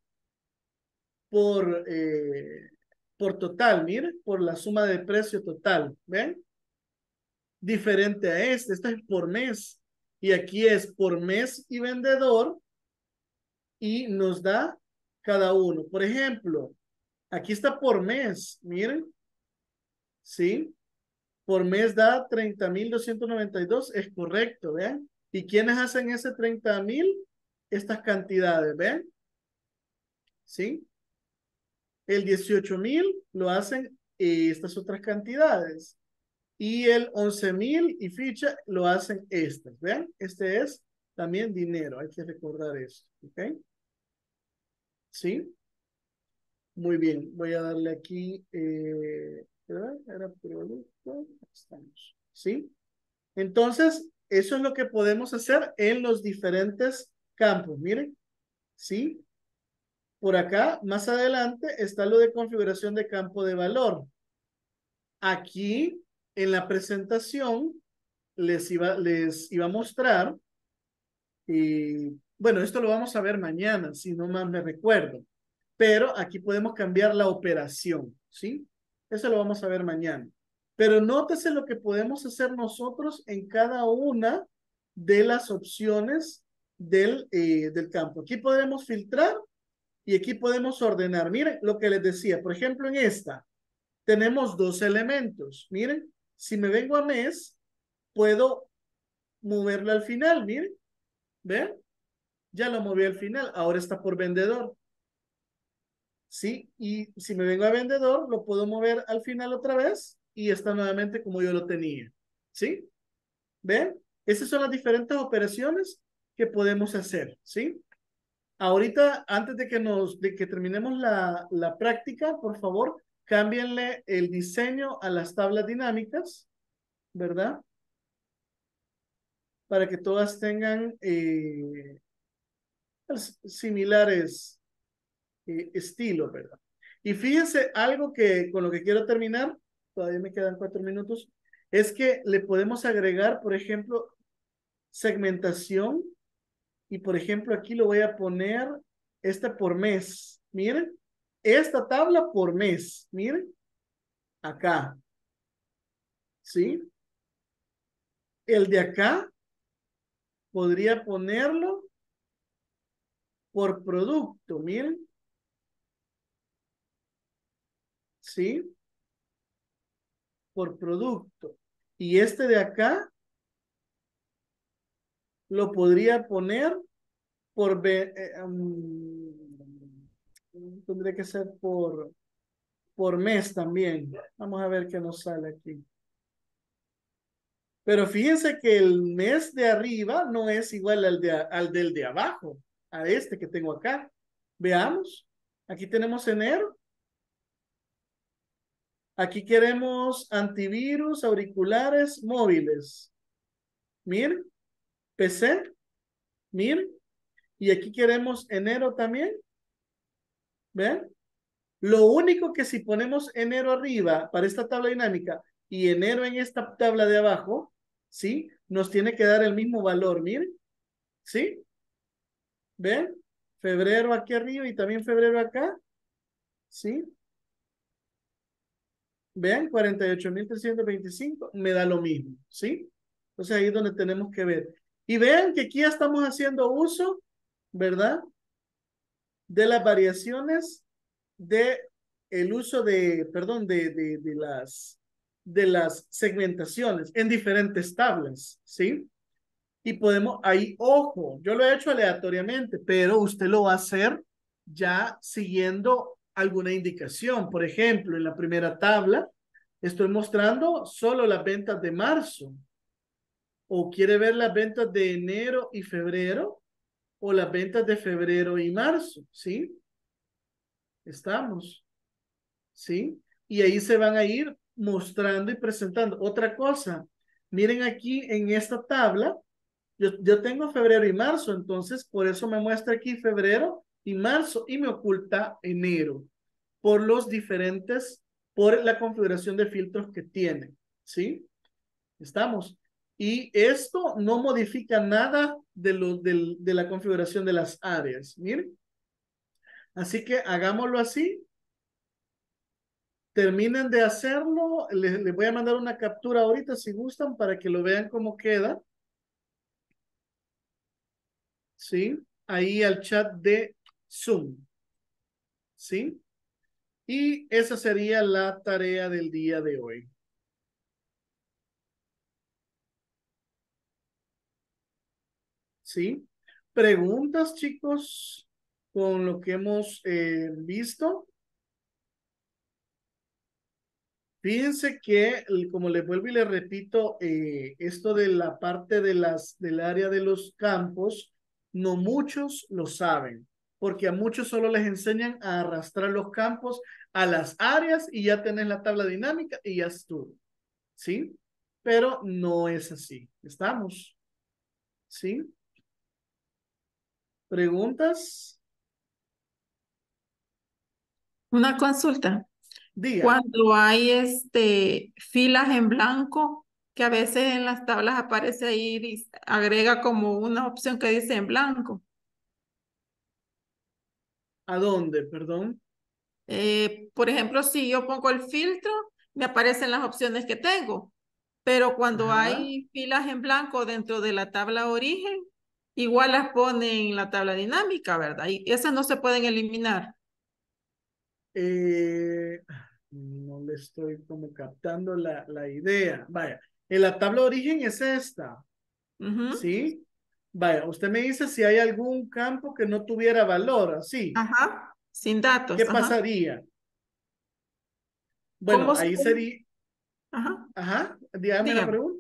por, eh, por total, miren, por la suma de precio total, ¿ven? Diferente a este, este es por mes. Y aquí es por mes y vendedor y nos da cada uno. Por ejemplo, aquí está por mes, miren. ¿Sí? Por mes da 30.292, es correcto, ¿ven? ¿Y quiénes hacen ese 30.000? Estas cantidades, ¿ven? ¿Sí? El 18.000 lo hacen estas otras cantidades. Y el 11.000 y ficha lo hacen estas, ¿ven? Este es también dinero, hay que recordar eso, ¿ok? ¿Sí? Muy bien, voy a darle aquí, eh, estamos, ¿sí? Entonces, eso es lo que podemos hacer en los diferentes campos, miren, ¿sí? Por acá, más adelante, está lo de configuración de campo de valor. Aquí, en la presentación, les iba, les iba a mostrar, y bueno, esto lo vamos a ver mañana, si no más me recuerdo, pero aquí podemos cambiar la operación, ¿sí? Eso lo vamos a ver mañana. Pero nótese lo que podemos hacer nosotros en cada una de las opciones del, eh, del campo. Aquí podemos filtrar y aquí podemos ordenar. Miren lo que les decía. Por ejemplo, en esta tenemos dos elementos. Miren, si me vengo a mes, puedo moverlo al final. Miren, ¿ven? Ya lo moví al final. Ahora está por vendedor. ¿Sí? Y si me vengo a vendedor, lo puedo mover al final otra vez y está nuevamente como yo lo tenía. ¿Sí? ¿Ven? Esas son las diferentes operaciones que podemos hacer. ¿Sí? Ahorita, antes de que nos, de que terminemos la, la práctica, por favor, cámbienle el diseño a las tablas dinámicas, ¿verdad? Para que todas tengan eh, pues, similares eh, estilos, ¿verdad? Y fíjense algo que con lo que quiero terminar, todavía me quedan cuatro minutos, es que le podemos agregar, por ejemplo, segmentación y por ejemplo aquí lo voy a poner esta por mes. Miren, esta tabla por mes. Miren, acá. ¿Sí? El de acá podría ponerlo por producto. Miren. ¿Sí? Por producto. Y este de acá lo podría poner por... Eh, um, tendría que ser por, por mes también. Vamos a ver qué nos sale aquí. Pero fíjense que el mes de arriba no es igual al, de, al del de abajo, a este que tengo acá. Veamos. Aquí tenemos enero. Aquí queremos antivirus, auriculares, móviles. Miren. PC. Miren. Y aquí queremos enero también. ¿Ven? Lo único que si ponemos enero arriba para esta tabla dinámica y enero en esta tabla de abajo, ¿sí? Nos tiene que dar el mismo valor, miren. ¿Sí? ¿Ven? Febrero aquí arriba y también febrero acá. ¿Sí? ¿Ven? 48.325 me da lo mismo, ¿sí? Entonces ahí es donde tenemos que ver. Y vean que aquí ya estamos haciendo uso, ¿verdad? De las variaciones de el uso de, perdón, de, de, de las, de las segmentaciones en diferentes tablas, ¿sí? Y podemos, ahí, ojo, yo lo he hecho aleatoriamente, pero usted lo va a hacer ya siguiendo alguna indicación. Por ejemplo, en la primera tabla, estoy mostrando solo las ventas de marzo, o quiere ver las ventas de enero y febrero o las ventas de febrero y marzo, ¿sí? Estamos, ¿sí? Y ahí se van a ir mostrando y presentando. Otra cosa, miren aquí en esta tabla, yo, yo tengo febrero y marzo, entonces por eso me muestra aquí febrero y marzo y me oculta enero por los diferentes, por la configuración de filtros que tiene, ¿sí? Estamos. Y esto no modifica nada de, lo, de, la configuración de las áreas. Miren. Así que hagámoslo así. Terminen de hacerlo. Les, les voy a mandar una captura ahorita si gustan para que lo vean cómo queda. ¿Sí? Ahí al chat de Zoom. ¿Sí? Y esa sería la tarea del día de hoy. ¿Sí? Preguntas, chicos, con lo que hemos eh, visto. Fíjense que, como les vuelvo y les repito, eh, esto de la parte de las, del área de los campos, no muchos lo saben, porque a muchos solo les enseñan a arrastrar los campos a las áreas y ya tenés la tabla dinámica y ya estuvo. ¿Sí? Pero no es así. ¿Estamos? ¿Sí? ¿Preguntas?
Una consulta.
Diga.
Cuando hay este filas en blanco, que a veces en las tablas aparece ahí, dice- agrega como una opción que dice en blanco.
¿A dónde? Perdón.
Eh, por ejemplo, si yo pongo el filtro, me aparecen las opciones que tengo. Pero cuando
Ajá.
hay filas en blanco dentro de la tabla origen, igual las pone en la tabla dinámica, ¿verdad? Y esas no se pueden eliminar.
Eh, no le estoy como captando la, la idea. Vaya, en la tabla de origen es esta. ¿sí? Vaya, usted me dice si hay algún campo que no tuviera valor, así.
Ajá, sin datos.
¿Qué
ajá.
pasaría? Bueno,
¿Cómo se
ahí
puede?
sería,
Ajá.
ajá, dígame la
Dígame.
pregunta.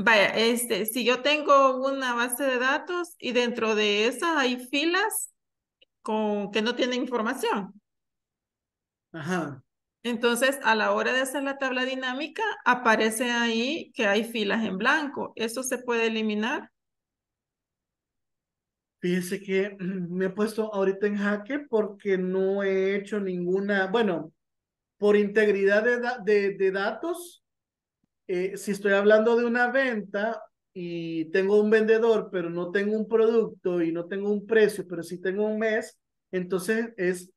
Vaya, este, si yo tengo una base de datos y dentro de esas hay filas con que no tienen información.
Ajá.
Entonces, a la hora de hacer la tabla dinámica, aparece ahí que hay filas en blanco. ¿Eso se puede eliminar?
Fíjese que me he puesto ahorita en jaque porque no he hecho ninguna, bueno, por integridad de, de, de datos, eh, si estoy hablando de una venta y tengo un vendedor, pero no tengo un producto y no tengo un precio, pero sí tengo un mes, entonces es,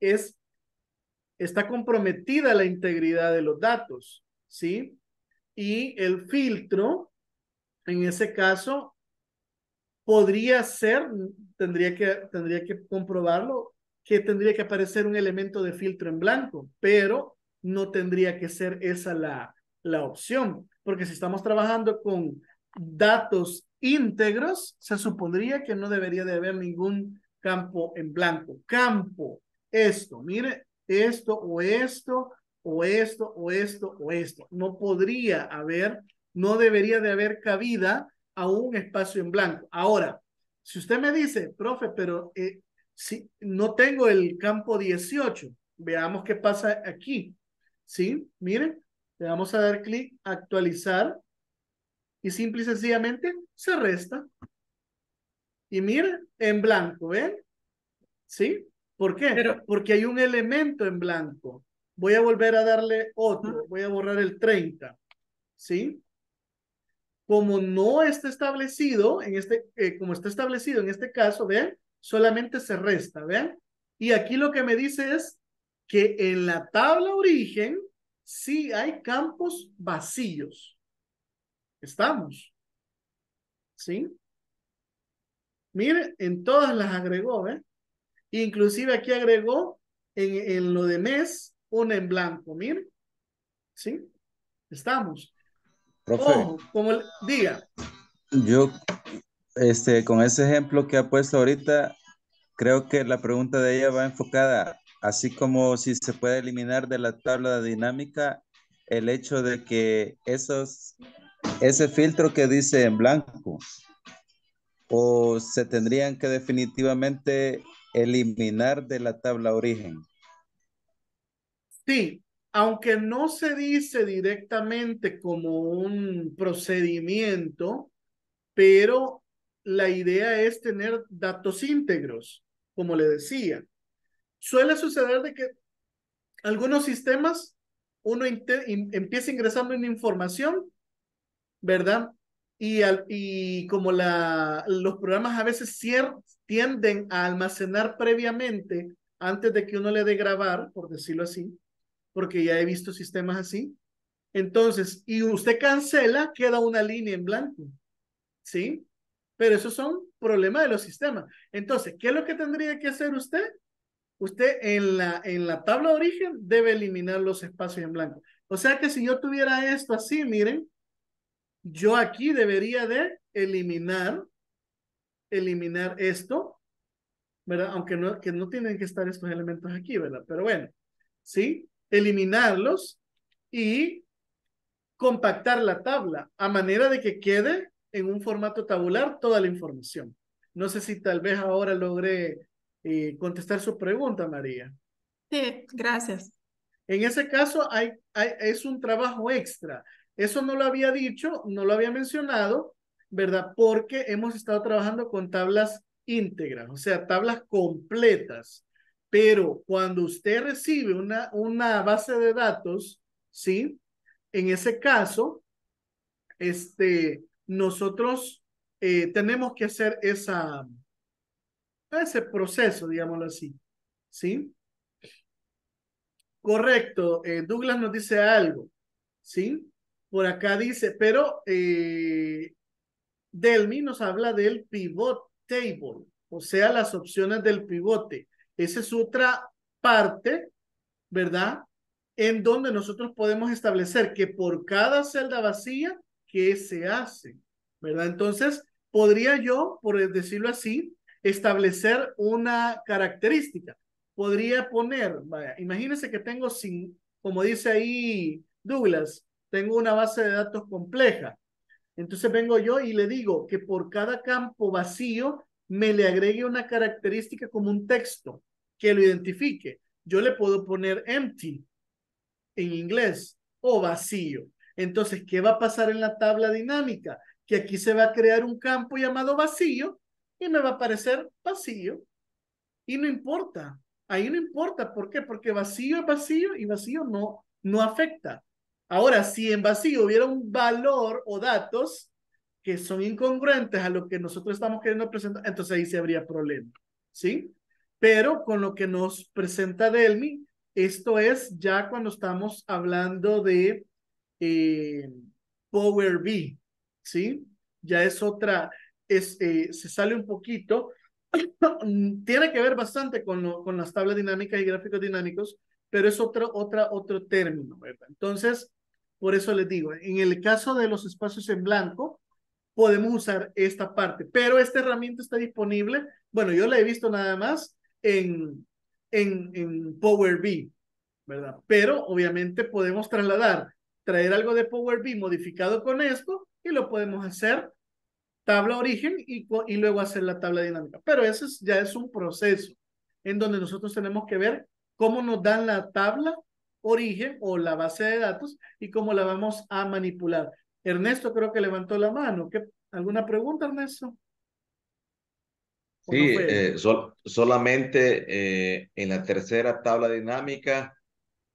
es, está comprometida la integridad de los datos, ¿sí? Y el filtro, en ese caso, podría ser, tendría que, tendría que comprobarlo, que tendría que aparecer un elemento de filtro en blanco, pero no tendría que ser esa la, la opción, porque si estamos trabajando con datos íntegros, se supondría que no debería de haber ningún campo en blanco. Campo, esto, mire, esto o esto, o esto, o esto, o esto. No podría haber, no debería de haber cabida a un espacio en blanco. Ahora, si usted me dice, profe, pero eh, si no tengo el campo 18, veamos qué pasa aquí. ¿Sí? Miren, le vamos a dar clic, actualizar, y simple y sencillamente se resta. Y miren, en blanco, ¿ven? ¿Sí? ¿Por qué?
Pero-
Porque hay un elemento en blanco. Voy a volver a darle otro, voy a borrar el 30. ¿Sí? como no está establecido en este, eh, como está establecido en este caso, vean, solamente se resta, vean. Y aquí lo que me dice es que en la tabla origen sí hay campos vacíos. Estamos. ¿Sí? Mire, en todas las agregó, ¿eh? Inclusive aquí agregó en, en lo de mes una en blanco, mire. ¿Sí? Estamos.
Profe,
Ojo, como le- diga.
yo, este, con ese ejemplo que ha puesto ahorita, creo que la pregunta de ella va enfocada, así como si se puede eliminar de la tabla dinámica el hecho de que esos, ese filtro que dice en blanco, o se tendrían que definitivamente eliminar de la tabla origen.
Sí, aunque no se dice directamente como un procedimiento, pero la idea es tener datos íntegros, como le decía. Suele suceder de que algunos sistemas uno in- empieza ingresando una información, ¿verdad? Y, al- y como la, los programas a veces tienden a almacenar previamente antes de que uno le dé grabar, por decirlo así, porque ya he visto sistemas así. Entonces, y usted cancela, queda una línea en blanco. ¿Sí? Pero esos son problemas de los sistemas. Entonces, ¿qué es lo que tendría que hacer usted? Usted en la, en la tabla de origen debe eliminar los espacios en blanco. O sea que si yo tuviera esto así, miren, yo aquí debería de eliminar, eliminar esto, ¿verdad? Aunque no, que no tienen que estar estos elementos aquí, ¿verdad? Pero bueno, ¿sí? Eliminarlos y compactar la tabla a manera de que quede en un formato tabular toda la información. No sé si tal vez ahora logré eh, contestar su pregunta, María.
Sí, gracias.
En ese caso hay, hay, es un trabajo extra. Eso no lo había dicho, no lo había mencionado, ¿verdad? Porque hemos estado trabajando con tablas íntegras, o sea, tablas completas. Pero cuando usted recibe una, una base de datos, ¿sí? En ese caso, este, nosotros eh, tenemos que hacer esa, ese proceso, digámoslo así, ¿sí? Correcto, eh, Douglas nos dice algo, ¿sí? Por acá dice, pero eh, Delmi nos habla del pivot table, o sea, las opciones del pivote. Esa es otra parte, ¿verdad? En donde nosotros podemos establecer que por cada celda vacía, ¿qué se hace? ¿Verdad? Entonces, podría yo, por decirlo así, establecer una característica. Podría poner, vaya, imagínense que tengo, sin, como dice ahí Douglas, tengo una base de datos compleja. Entonces vengo yo y le digo que por cada campo vacío me le agregue una característica como un texto que lo identifique. yo le puedo poner empty en inglés o vacío. Entonces, ¿qué va a pasar en la tabla dinámica? Que aquí se va a crear un campo llamado vacío y me va a aparecer vacío. Y no importa, ahí no importa. ¿Por qué? Porque vacío es vacío y vacío no, no afecta. Ahora, si en vacío hubiera un valor o datos que son incongruentes a lo que nosotros estamos queriendo presentar, entonces ahí se habría problema. ¿Sí? Pero con lo que nos presenta Delmi, esto es ya cuando estamos hablando de eh, Power BI, ¿sí? Ya es otra, es, eh, se sale un poquito, tiene que ver bastante con, lo, con las tablas dinámicas y gráficos dinámicos, pero es otro, otra, otro término. Entonces, por eso les digo, en el caso de los espacios en blanco, podemos usar esta parte, pero esta herramienta está disponible, bueno, yo la he visto nada más en, en, en Power BI, ¿verdad? Pero obviamente podemos trasladar, traer algo de Power BI modificado con esto y lo podemos hacer tabla origen y, y luego hacer la tabla dinámica. Pero eso ya es un proceso en donde nosotros tenemos que ver cómo nos dan la tabla origen o la base de datos y cómo la vamos a manipular. Ernesto creo que levantó la mano. ¿Qué, ¿Alguna pregunta, Ernesto?
Sí, eh, solamente eh, en la tercera tabla dinámica,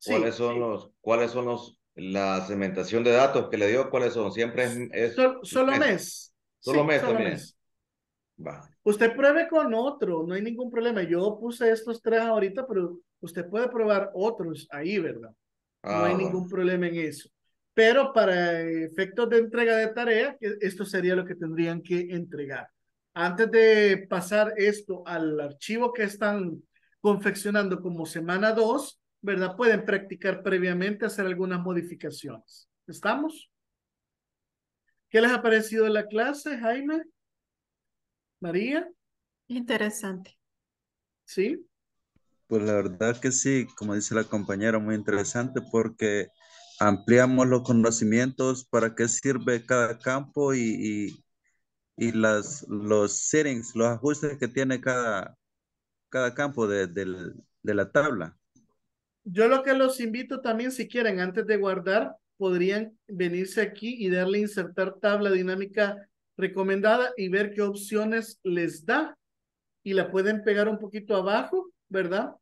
¿cuáles son los, cuáles son los, la segmentación de datos que le dio? ¿Cuáles son? Siempre es...
solo mes.
Solo mes también.
Va. Usted pruebe con otro, no hay ningún problema. Yo puse estos tres ahorita, pero usted puede probar otros ahí, ¿verdad? no hay ah, ningún problema en eso. Pero para efectos de entrega de tarea, esto sería lo que tendrían que entregar. Antes de pasar esto al archivo que están confeccionando como semana 2, ¿verdad? Pueden practicar previamente, hacer algunas modificaciones. ¿Estamos? ¿Qué les ha parecido la clase, Jaime? María.
Interesante.
¿Sí?
Pues la verdad que sí, como dice la compañera, muy interesante porque ampliamos los conocimientos, para qué sirve cada campo y, y las, los settings, los ajustes que tiene cada, cada campo de, de, la tabla.
Yo lo que los invito también, si quieren, antes de guardar, podrían venirse aquí y darle insertar tabla dinámica recomendada y ver qué opciones les da. Y la pueden pegar un poquito abajo, ¿verdad?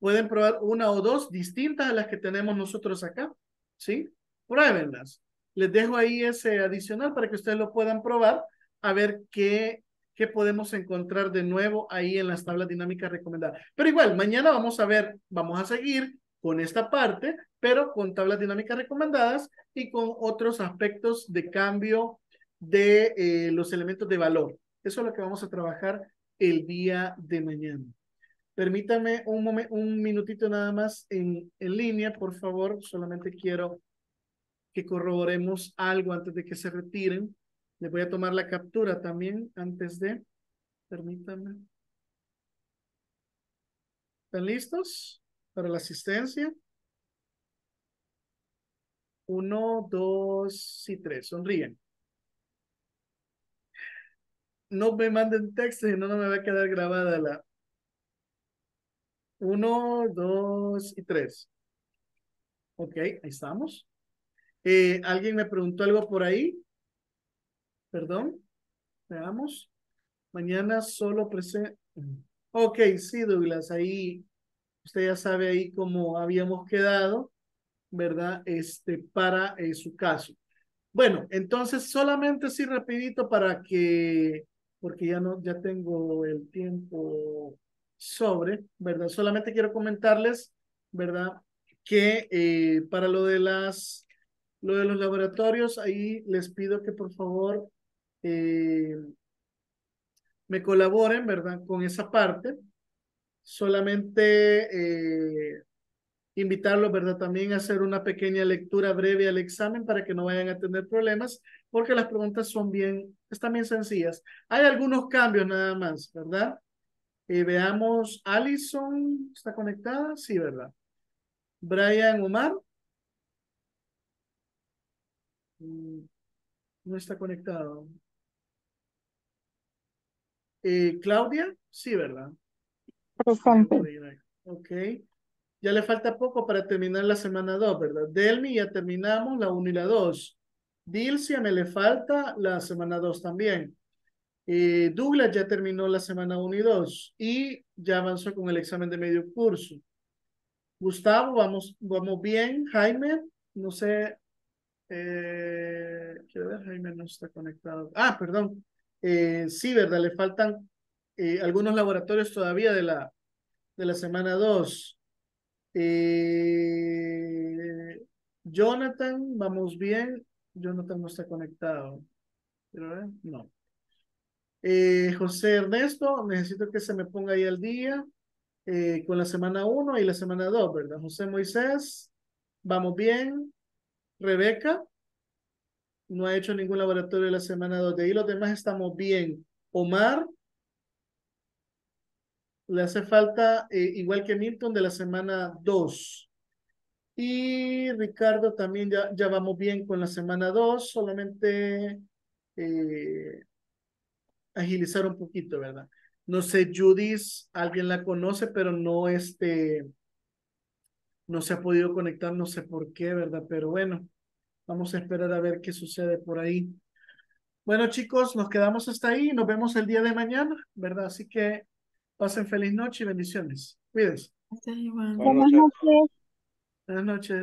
Pueden probar una o dos distintas a las que tenemos nosotros acá, ¿sí? Pruébenlas. Les dejo ahí ese adicional para que ustedes lo puedan probar a ver qué, qué podemos encontrar de nuevo ahí en las tablas dinámicas recomendadas. Pero igual, mañana vamos a ver, vamos a seguir con esta parte, pero con tablas dinámicas recomendadas y con otros aspectos de cambio de eh, los elementos de valor. Eso es lo que vamos a trabajar el día de mañana. Permítame un, un minutito nada más en, en línea, por favor. Solamente quiero que corroboremos algo antes de que se retiren. Le voy a tomar la captura también antes de. Permítanme. ¿Están listos para la asistencia? Uno, dos y tres. Sonríen. No me manden texto, si no, no me va a quedar grabada la. Uno, dos y tres. Ok, ahí estamos. Eh, ¿Alguien me preguntó algo por ahí? Perdón. Veamos. Mañana solo presente. Ok, sí, Douglas, ahí usted ya sabe ahí cómo habíamos quedado, ¿verdad? Este, para eh, su caso. Bueno, entonces solamente sí rapidito para que, porque ya no, ya tengo el tiempo sobre, ¿verdad? Solamente quiero comentarles, ¿verdad? Que eh, para lo de las, lo de los laboratorios, ahí les pido que por favor eh, me colaboren, ¿verdad? Con esa parte. Solamente eh, invitarlos, ¿verdad? También a hacer una pequeña lectura breve al examen para que no vayan a tener problemas, porque las preguntas son bien, están bien sencillas. Hay algunos cambios nada más, ¿verdad? Eh, veamos, Allison, ¿está conectada? Sí, ¿verdad? Brian Omar. Mm, no está conectado. Eh, Claudia, sí, ¿verdad?
Presente.
Ok. Ya le falta poco para terminar la semana 2, ¿verdad? Delmi ya terminamos la 1 y la 2. Dilcia me le falta la semana 2 también. Eh, Douglas ya terminó la semana 1 y 2 y ya avanzó con el examen de medio curso. Gustavo, vamos, vamos bien. Jaime, no sé. Eh, quiero ver, Jaime no está conectado. Ah, perdón. Eh, sí, ¿verdad? Le faltan eh, algunos laboratorios todavía de la, de la semana 2. Eh, Jonathan, vamos bien. Jonathan no está conectado. Quiero ver, no. Eh, José Ernesto, necesito que se me ponga ahí al día eh, con la semana 1 y la semana 2, ¿verdad? José Moisés, vamos bien. Rebeca, no ha hecho ningún laboratorio de la semana 2. De ahí los demás estamos bien. Omar, le hace falta, eh, igual que Milton, de la semana 2. Y Ricardo también ya, ya vamos bien con la semana 2, solamente eh, agilizar un poquito, ¿verdad? No sé, Judith, alguien la conoce, pero no este, no se ha podido conectar, no sé por qué, ¿verdad? Pero bueno, vamos a esperar a ver qué sucede por ahí. Bueno, chicos, nos quedamos hasta ahí, nos vemos el día de mañana, ¿verdad? Así que pasen feliz noche y bendiciones. Cuídense.
Buenas noches.
Buenas noches.